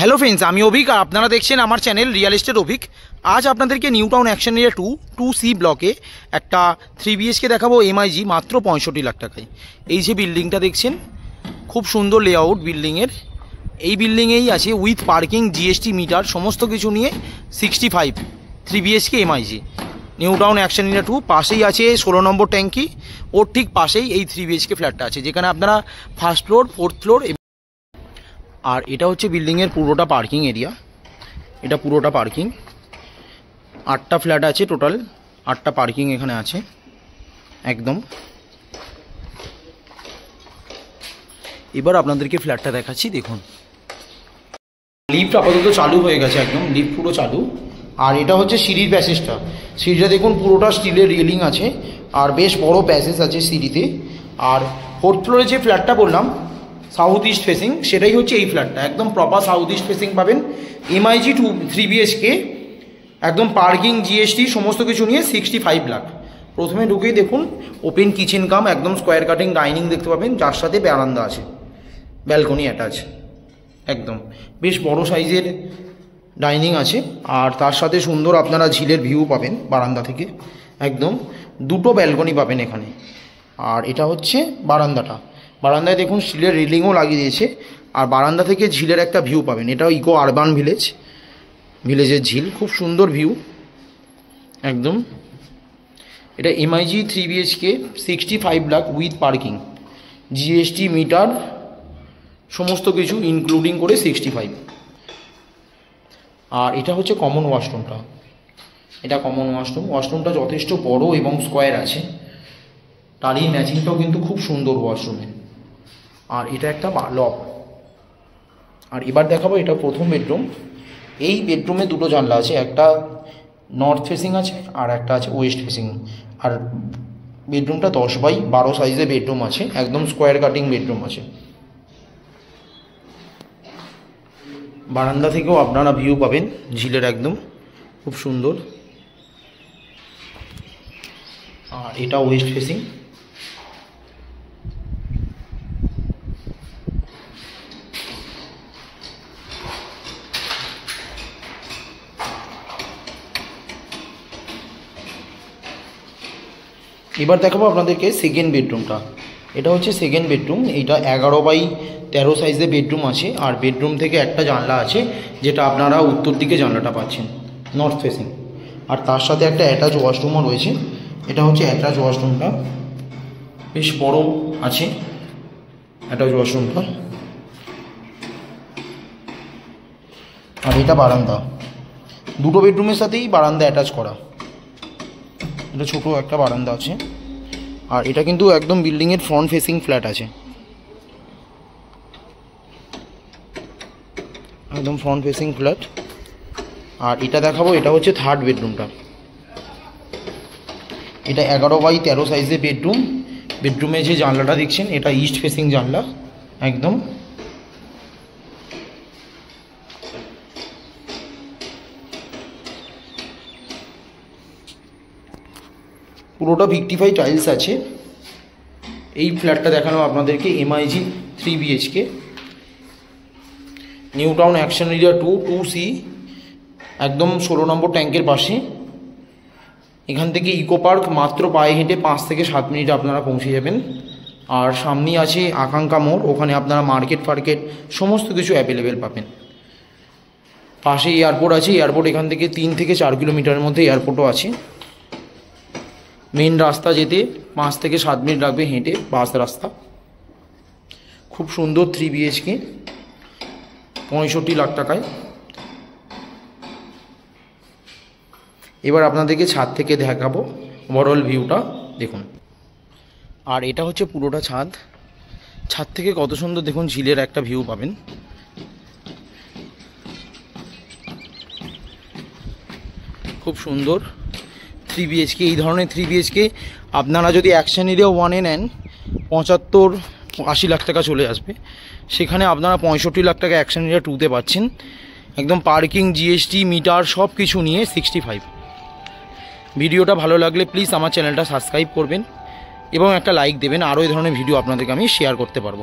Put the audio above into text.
Hello friends আমি অভিক আর আপনারা দেখছেন আমার চ্যানেল রিয়েল এস্টেট অভিক। আজ আপনাদেরকে New Town Action Area two two C ব্লকে একটা থ্রি বিএসকে দেখাবো এমআইজি মাত্র পঁয়ষট্টি লাখ টাকায়। এই যে বিল্ডিংটা দেখছেন, খুব সুন্দর লেআউট বিল্ডিংয়ের এই বিল্ডিংয়েই আছে উইথ পার্কিং জিএসটি মিটার সমস্ত কিছু নিয়ে sixty five three BHK MIG New Town Action Area two পাশেই আছে ষোলো নম্বর ট্যাঙ্কি, ওর ঠিক পাশেই এই থ্রি বিএচকে ফ্ল্যাটটা আছে, যেখানে আপনারা ফার্স্ট ফ্লোর ফোর্থ ফ্লোর আর এটা হচ্ছে বিল্ডিংয়ের পুরোটা পার্কিং এরিয়া এটা পুরোটা পার্কিং আটটা ফ্ল্যাট আছে টোটাল আটটা পার্কিং এখানে আছে। একদম। এবার আপনাদেরকে ফ্ল্যাটটা দেখাচ্ছি, দেখুন। লিফট আপাতত চালু হয়ে গেছে একদম লিফট পুরো চালু। আর এটা হচ্ছে সিঁড়ির প্যাসেজটা সিঁড়িটা দেখুন, পুরোটা স্টিলের রেলিং আছে। আর বেশ বড় প্যাসেজ আছে সিঁড়িতে। আর ফোর্থ ফ্লোরে যে ফ্ল্যাটটা বললাম সাউথ ইস্ট ফেসিং সেটাই হচ্ছে এই ফ্ল্যাটটা একদম প্রপার সাউথ ইস্ট ফেসিং পাবেন। এমআইজি টু থ্রি বিএচকে একদম পার্কিং জিএসটি সমস্ত কিছু নিয়ে সিক্সটি ফাইভ লাখ প্রথমে ঢুকেই দেখুন ওপেন কিচেন কাম একদম স্কোয়ার কাটিং ডাইনিং দেখতে পাবেন, যার সাথে বারান্দা আছে ব্যালকনি অ্যাটাচ একদম। বেশ বড় সাইজের ডাইনিং আছে, আর তার সাথে সুন্দর আপনারা ঝিলের ভিউ পাবেন বারান্দা থেকে। একদম। দুটো ব্যালকনি পাবেন এখানে। আর এটা হচ্ছে বারান্দাটা। বারান্দায় দেখুন স্টিলের রেলিংও লাগিয়ে দিয়েছে, আর বারান্দা থেকে ঝিলের একটা ভিউ পাবেন। এটাও ইকো আরবান ভিলেজ ভিলেজের ঝিল, খুব সুন্দর ভিউ একদম। এটা MIG three BHK sixty five lakh with parking GST meter সমস্ত কিছু ইনক্লুডিং করে সিক্সটি ফাইভ আর এটা হচ্ছে কমন ওয়াশরুমটা এটা কমন ওয়াশরুম ওয়াশরুমটা যথেষ্ট বড় এবং স্কোয়ার আছে। তারই ম্যাচিংটাও কিন্তু খুব সুন্দর ওয়াশরুমে আর এটা একটা লক। আর এবার দেখাবো এটা প্রথম বেডরুম। এই বেডরুমে দুটো জানলা আছে, একটা নর্থ ফেসিং আছে আর একটা আছে ওয়েস্ট ফেসিং আর বেডরুমটা দশ বাই বারো সাইজের বেডরুম আছে, একদম স্কোয়ার কাটিং বেডরুম আছে। বারান্দা থেকেও আপনারা ভিউ পাবেন, ঝিলের একদম, খুব সুন্দর। আর এটা ওয়েস্ট ফেসিং এবার দেখাবো আপনাদেরকে সেকেন্ড বেডরুমটা এটা হচ্ছে সেকেন্ড বেডরুম এটা এগারো বাই তেরো সাইজের বেডরুম আছে, আর বেডরুম থেকে একটা জানলা আছে, যেটা আপনারা উত্তর দিকে জানলাটা পাচ্ছেন নর্থ ফেসিং আর তার সাথে একটা অ্যাটাচ ওয়াশরুমও রয়েছে, এটা হচ্ছে অ্যাটাচ ওয়াশরুমটা বেশ বড় আছে অ্যাটাচ ওয়াশরুমটা আর এটা বারান্দা। দুটো বেডরুমের সাথেই বারান্দা অ্যাটাচ করা। এটা ছোটো একটা বারান্দা আছে। আর এটা কিন্তু একদম বিল্ডিংয়ের ফ্রন্ট ফেসিং ফ্ল্যাট আছে। একদম ফ্রন্ট ফেসিং ফ্ল্যাট আর এটা দেখাবো, এটা হচ্ছে থার্ড বেডরুমটা এটা এগারো বাই তেরো সাইজের বেডরুম বেডরুমে যে জানলাটা দেখছেন, এটা ইস্ট ফেসিং জানলা। একদম। পুরোটা ভিক্টিফাই টাইলস আছে। এই ফ্ল্যাটটা দেখানো আপনাদেরকে MIG three BHK New Town Action Area two two C একদম ষোলো নম্বর ট্যাঙ্কের পাশে। এখান থেকে ইকো পার্ক মাত্র পায়ে হেঁটে পাঁচ থেকে সাত মিনিট আপনারা পৌঁছে যাবেন। আর সামনেই আছে আকাঙ্ক্ষা মোড় ওখানে আপনারা মার্কেট ফার্কেট সমস্ত কিছু অ্যাভেলেবেল পাবেন। পাশে এয়ারপোর্ট আছে এয়ারপোর্ট এখান থেকে তিন থেকে চার কিলোমিটারের মধ্যে এয়ারপোর্টও আছে। মেন রাস্তা যেতে পাঁচ থেকে সাত মিনিট লাগবে হেঁটে, বাস রাস্তা। খুব সুন্দর থ্রি বিএইচকে পঁয়ষট্টি লাখ টাকায়। এবার আপনাদেরকে ছাদ থেকে দেখাবো ওভারঅল ভিউটা দেখুন। আর এটা হচ্ছে পুরোটা ছাদ। ছাদ থেকে কত সুন্দর, দেখুন, ঝিলের একটা ভিউ পাবেন। খুব সুন্দর। থ্রি বিএইচকে এই ধরনের থ্রি বিএইচকে আপনারা যদি অ্যাকশন এরিয়া ওয়ানে নেন, পঁচাত্তর, আশি লাখ টাকা চলে আসবে। সেখানে আপনারা পঁয়ষট্টি লাখ টাকা অ্যাকশন এরিয়া টুতে পাচ্ছেন। একদম পার্কিং জিএসটি মিটার সব কিছু নিয়ে সিক্সটি ফাইভ ভিডিওটা ভালো লাগলে প্লিজ আমার চ্যানেলটা সাবস্ক্রাইব করবেন এবং একটা লাইক দেবেন। আরও এই ধরনের ভিডিও আপনাদেরকে আমি শেয়ার করতে পারব।